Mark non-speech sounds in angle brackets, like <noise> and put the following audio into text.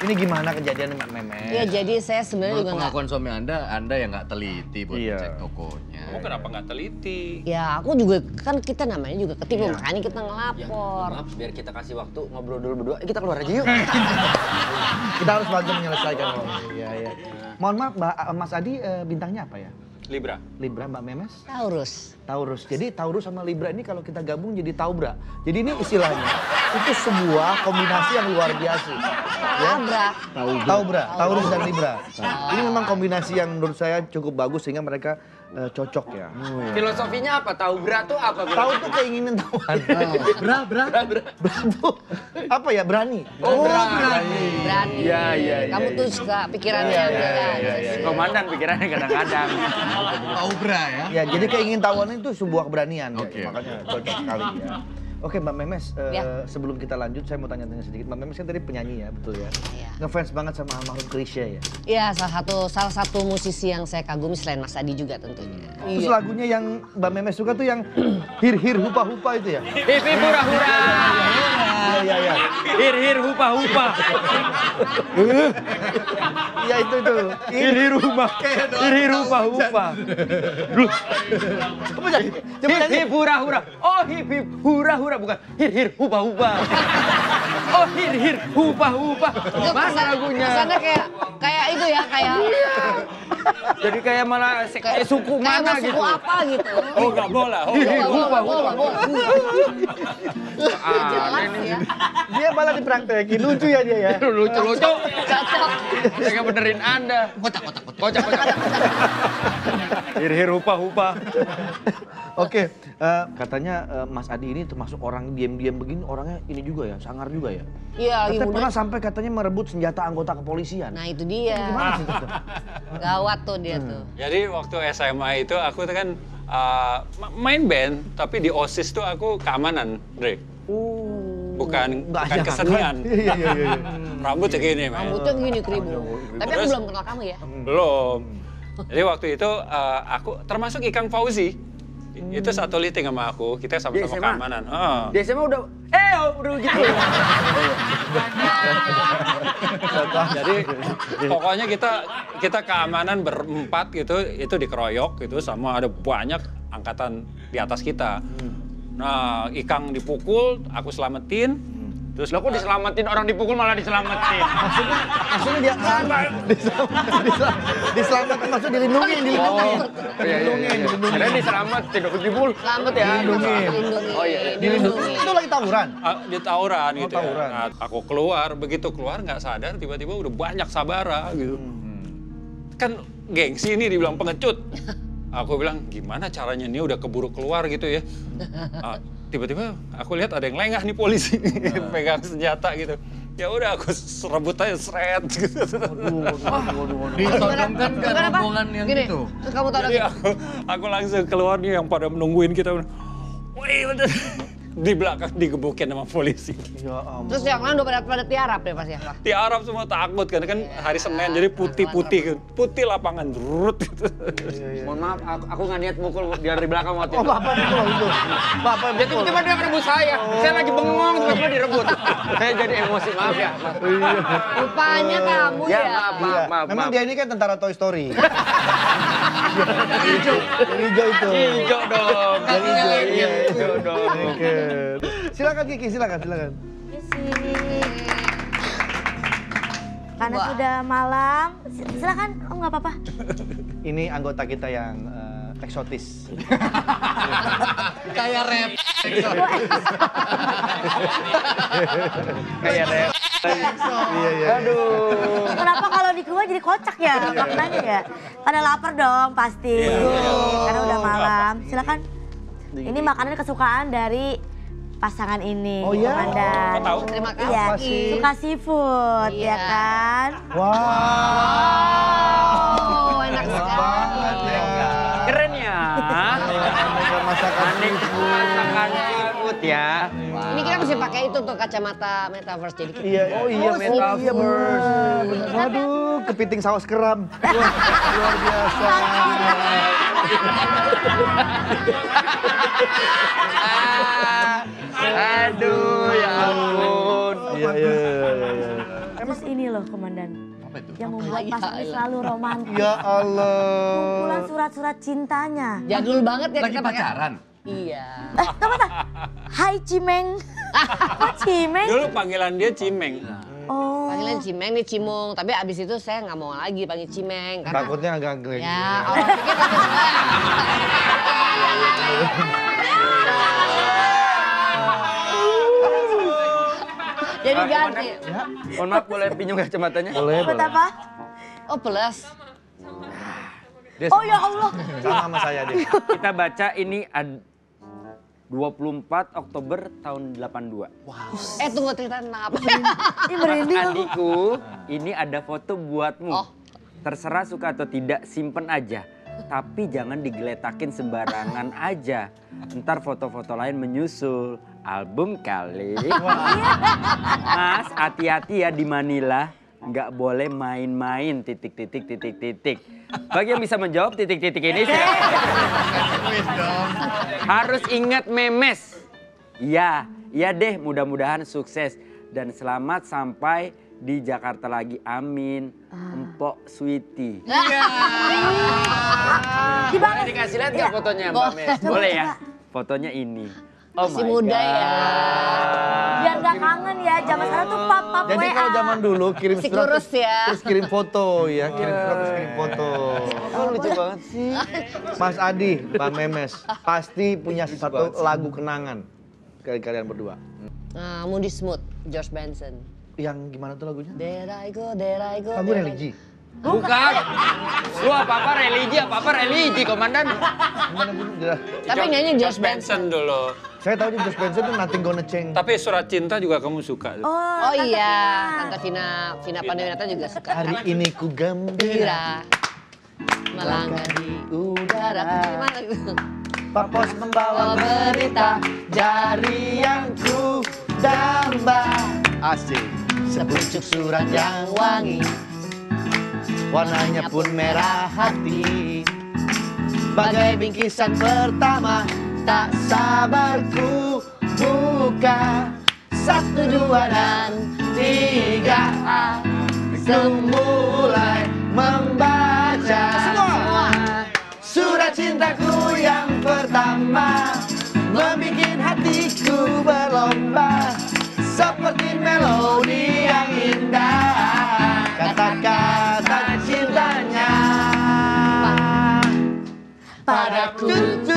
Ini gimana kejadian Mbak Memes? Ya jadi saya sebenarnya juga nggak. pengakuan suami Anda, Anda yang nggak teliti buat Iya. cek tokonya. Kamu kenapa nggak teliti? Ya aku juga kan kita namanya juga ketipu Iya. makanya kita ngelapor. Maaf, biar kita kasih waktu ngobrol dulu berdua. Eh, kita keluar aja yuk. <laughs> Kita harus bantu menyelesaikan. Iya, iya. Mohon maaf, Mbak, Mas Adi eh, bintangnya apa ya? Libra. Libra, Mbak Memes? Taurus. Taurus. Jadi Taurus sama Libra ini kalau kita gabung jadi Taubra. Jadi ini istilahnya itu sebuah kombinasi yang luar biasa. Ya. Tabra. Taubra, Taurus dan Libra. Ini memang kombinasi yang menurut saya cukup bagus sehingga mereka eh, cocok ya. Filosofinya apa? Tahu berat tuh apa? Bro? Tahu tuh keinginan tahuan. Bra, bra. Bra tuh apa ya? Berani. Oh, berani. Berani. Iya, iya, iya. Kamu tuh suka pikirannya Iya, iya, kan. iya, iya. Komandan pikirannya kadang-kadang. Tahu bra ya. Ya, jadi keingin tahuan itu sebuah keberanian. ya. Oke, Makanya cocok sekali ya. Oke Mbak Memes, Ya. sebelum kita lanjut saya mau tanya-tanya sedikit. Mbak Memes kan tadi penyanyi ya, betul ya? Iya. Ngefans banget sama almarhum Krisya ya. Iya salah satu salah satu musisi yang saya kagumi selain Mas Adi juga tentunya. Terus Iya. lagunya yang Mbak Memes suka tuh yang <clears throat> hir hir hupa hupa itu ya? Hipi hura hura. Iya iya iya. Hir hir hupa hupa. Iya itu itu. Hir hir hupa. Hir hir hupa hupa. Coba jadi. Coba jadi. hip hura hura. Oh hip hip hura hura bukan hir hir hupa hupa. Oh hir hir hupa hupa. Mana lagunya? Kesannya kayak kayak itu ya kayak Jadi kayak malah kayak suku kayak mana gitu. suku apa gitu. Oh nggak boleh. Oh, nggak boleh, nggak boleh. Ah, Jelas ya. Dia malah dipraktekin lucu ya dia ya. <laughs> lucu lucu. Cocok. Saya benerin anda. Kotak, kotak, kotak. Kocak kocak. Hir hir hupa hupa. Oke, eh, katanya eh, Mas Adi ini termasuk orang diam-diam begini, orangnya ini juga ya, sangar juga ya. Iya Katanya pernah sampai katanya merebut senjata anggota kepolisian. Nah itu dia. Gimana sih itu? Gawat tuh dia tuh. Jadi waktu SMA itu aku tuh kan uh, ma- main band, tapi di OSIS tuh aku keamanan, Dre. Bukan, bukan kesenian. <laughs> Iya iya iya. iya. Rambut segini, men. Rambutnya gini keribu. Tapi aku Terus- belum kenal kamu ya. Belum. Jadi waktu itu uh, aku termasuk Ikang Fauzi. I- Itu satu liting sama aku, kita Di sama-sama SMA? keamanan. Oh. Di SMA udah, eh udah gitu. <laughs> Jadi pokoknya kita kita keamanan berempat gitu, itu dikeroyok gitu sama ada banyak angkatan di atas kita. Nah, Ikang dipukul, aku selamatin. Terus Lo kok diselamatin orang dipukul malah diselamatin. Maksudnya dia diselamatkan, diselamatkan maksudnya dilindungi, dilindungi. Oh, iya, iya, Dilindungi, iya. dilindungi. Kira diselamatin, dipukul. Selamat ya. Dilindungi. Dilindungi. Oh, iya, iya. Dilindungi. Itu lagi tawuran. ah, di tawuran Oh, gitu. tawuran. Ya. Nah, aku keluar, begitu keluar nggak sadar tiba-tiba udah banyak sabara gitu. Kan gengsi nih dibilang pengecut. Aku bilang gimana caranya nih udah keburu keluar gitu ya. <laughs> Ah, tiba-tiba aku lihat ada yang lengah nih polisi <laughs> pegang senjata gitu. Ya udah aku serebut aja seret gitu. Ditodongkan ke Bukan apa? rombongan yang Gini, itu. terus kamu tahu Jadi aku aku langsung keluar nih yang pada menungguin kita. Wih, bener. Di belakang digebukin sama polisi. Ya ampun. Terus yang lain udah pada pada tiarap deh pasti apa? Di Arab semua takut kan kan hari Senin jadi putih-putih kan. Putih lapangan rut gitu. Mohon maaf, aku, aku nggak niat mukul dia dari belakang waktu Oh itu. bapak pukul itu. Bapak Dia pukul. tiba-tiba dia ngerebut saya. Saya lagi bengong, tiba-tiba direbut. saya jadi emosi, maaf ya. Maaf. Rupanya kamu Ya, ya. maaf, Iya. maaf, maaf. Memang maaf. dia ini kan tentara Toy Story. <laughs> hijau. Hijau itu. Hijau dong. Hijau. Iya. Hijau dong. Oke. <laughs> Silakan Kiki, silakan, silakan. Karena Wah. sudah malam, sil- silakan. Oh nggak apa-apa. <laughs> Ini anggota kita yang eh, eksotis. <laughs> Kayak rap. Kayak rap. Iya, iya. Aduh. Kenapa kalau di keluar jadi kocak ya maknanya ya? Pada lapar dong pasti. Karena udah malam. Silakan. Ini makanan kesukaan dari pasangan ini, Oh, iya? Komandan. Kok tahu? Terima kasih. Iya, Apa sih? suka seafood, Iya. ya kan? Wow. Oh, enak sekali. Keren ya. Masakan seafood ya. Ini kita mesti pakai itu tuh kacamata metaverse jadi kita. Iya, oh iya, Oh, metaverse. Iya bener. Waduh, kepiting saus keram. Wah, luar biasa. Aduh, ya ampun. Iya, iya, iya, iya. Terus ini loh komandan. Apa itu? Yang membuat Ya Mas Allah. selalu romantis. Ya Allah. Kumpulan surat-surat cintanya. Jadul banget ya Lagi kita pakai. pacaran? Iya. Eh, tak? Hai Cimeng. <laughs> Kok Cimeng? Dulu panggilan dia Cimeng. Oh. Panggilan Cimeng nih Cimung, tapi abis itu saya nggak mau lagi panggil Cimeng karena Takutnya agak geli. ya orang pikir aku <laughs> Jadi ganti. Mohon maaf boleh pinjam kacamatanya? Boleh, Buat boleh. apa? Oh plus. Dia Oh ya Allah. sama sama saya deh. Kita baca ini ad 24 Oktober tahun 82. Eh tunggu cerita tentang apa? Ini merinding aku. Adikku, ini ada foto buatmu. Oh. Terserah suka atau tidak, simpen aja. Tapi jangan digeletakin sembarangan <laughs> aja. Ntar foto-foto lain menyusul. Album kali. Mas, hati-hati ya di Manila. Nggak boleh main-main titik titik titik titik. Bagi yang bisa menjawab titik titik ini. Harus ingat memes. Iya, iya deh mudah-mudahan sukses dan selamat sampai di Jakarta lagi. Amin. Empok Sweety. Boleh dikasih lihat nggak fotonya Mbak. Mes? Boleh ya? Fotonya ini. Oh Masih muda God. ya. Biar gak kangen ya. Zaman sekarang tuh pap pap Jadi WA. kalau zaman dulu kirim Si surat terus, ya. terus kirim foto ya, kirim surat terus kirim foto. <laughs> Oh, lucu banget sih. Mas Adi, Bang Memes, pasti punya satu lagu kenangan kali kalian berdua. Nah, Moody Smooth, George Benson. Yang gimana tuh lagunya? There I go, there I go. Lagu religi. Bukan. Lu apa-apa religi, apa-apa religi, Komandan. Gimana gitu? Tapi nyanyi George Benson. Dulu. Saya tahu Josh Benson tuh Nothing Gonna Change. Tapi surat cinta juga kamu suka. Oh, Oh iya. Tante Vina, Vina Panduwinata juga suka. Hari ini ku gembira. Melangkah di udara. Gimana gitu? <laughs> Papos membawa berita jari yang ku damba. Asik. Sepucuk surat yang wangi. Warnanya pun merah hati. Bagai bingkisan pertama, tak sabar ku buka. Satu, dua, dan tiga. Semulai membaca. Surat cintaku yang pertama Membikin hatiku berlomba Seperti melodi para tu